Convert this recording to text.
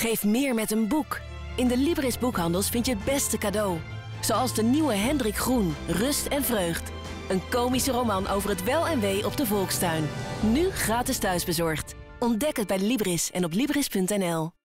Geef meer met een boek. In de Libris boekhandels vind je het beste cadeau. Zoals de nieuwe Hendrik Groen, Rust en Vreugd. Een komische roman over het wel en wee op de Volkstuin. Nu gratis thuisbezorgd. Ontdek het bij Libris en op Libris.nl.